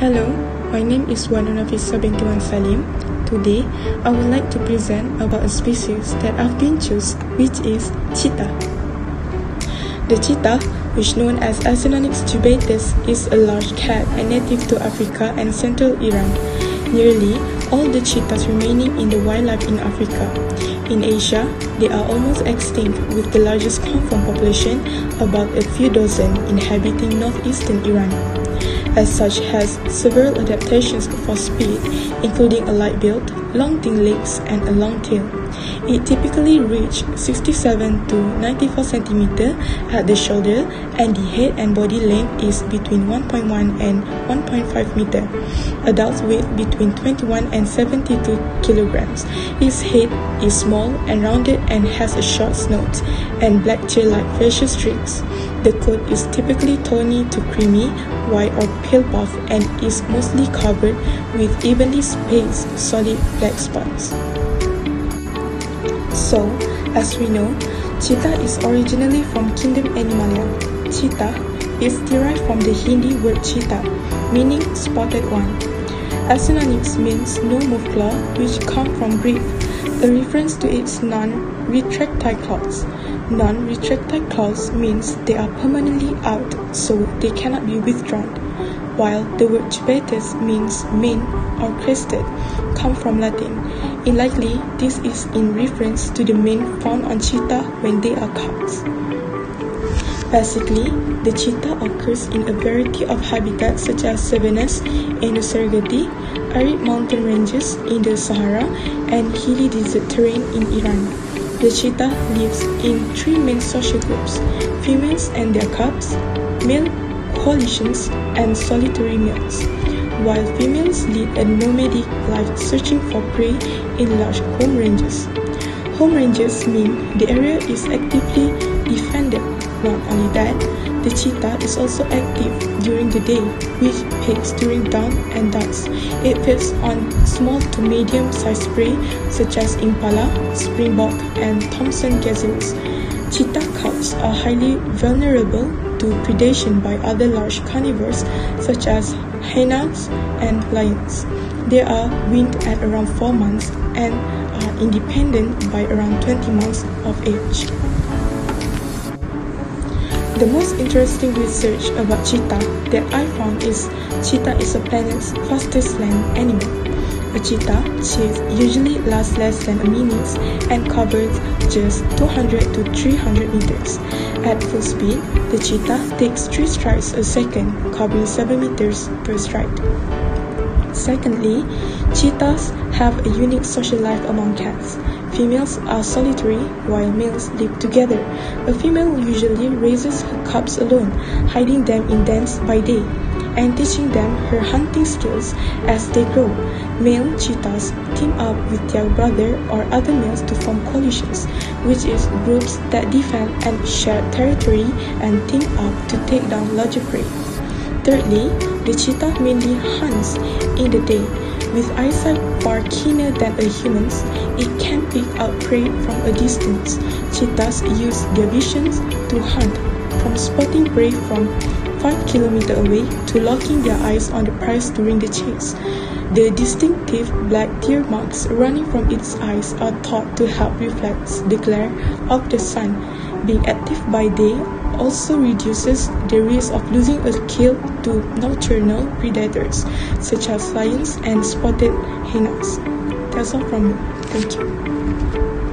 Hello, my name is Wanunafisa binti Salim. Today, I would like to present about a species that I've been choose, which is cheetah. The cheetah, which known as Acinonyx jubatus, is a large cat and native to Africa and central Iran. Nearly all the cheetahs remaining in the wildlife in Africa. In Asia, they are almost extinct with the largest confirmed population, about a few dozen, inhabiting northeastern Iran as such has several adaptations for speed, including a light build, long thin legs, and a long tail. It typically reaches 67 to 94 cm at the shoulder, and the head and body length is between 1.1 and 1.5 meter. Adults weigh between 21 and 72 kilograms. Its head is small and rounded and has a short snout and black tail-like facial streaks. The coat is typically tawny to creamy, white or pale buff and is mostly covered with evenly spaced solid black spots. So, as we know, cheetah is originally from kingdom Animalia. Cheetah is derived from the Hindi word cheetah, meaning spotted one. Acinonyx means no move claw, which come from Greek, a reference to its non-retractile claws. Non-retractile claws means they are permanently out, so they cannot be withdrawn, while the word jubatus means mane or crested, come from Latin. In likely, this is in reference to the mane found on cheetah when they are cubs. Basically, the cheetah occurs in a variety of habitats such as savannas in the Serengeti, arid mountain ranges in the Sahara, and hilly desert terrain in Iran. The cheetah lives in three main social groups females and their cubs, male coalitions, and solitary males, while females lead a nomadic life searching for prey in large home ranges. Home ranges mean the area is actively defended. Not only that, the cheetah is also active during the day, which peaks during dawn and dusk. It feeds on small to medium-sized prey such as impala, springbok, and Thomson gazelles. Cheetah cubs are highly vulnerable to predation by other large carnivores such as hyenas and lions. They are weaned at around 4 months and are independent by around 20 months of age. The most interesting research about cheetah that I found is cheetah is the planet's fastest land animal. A cheetah chase usually lasts less than a minute and covers just 200 to 300 meters. At full speed, the cheetah takes 3 strides a second, covering 7 meters per stride. Secondly, cheetahs have a unique social life among cats. Females are solitary while males live together. A female usually raises her cubs alone, hiding them in dens by day and teaching them her hunting skills as they grow. Male cheetahs team up with their brother or other males to form coalitions, which is groups that defend and share territory and team up to take down larger prey. Thirdly, the cheetah mainly hunts in the day. With eyesight far keener than a human's, it can pick out prey from a distance. Cheetahs use their visions to hunt, from spotting prey from 5 km away to locking their eyes on the prize during the chase. The distinctive black tear marks running from its eyes are thought to help reflect the glare of the sun. Being active by day also reduces the risk of losing a kill to nocturnal predators such as lions and spotted hyenas. That's all from me. Thank you.